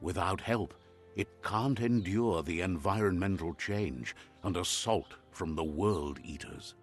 Without help, it can't endure the environmental change and assault from the world eaters.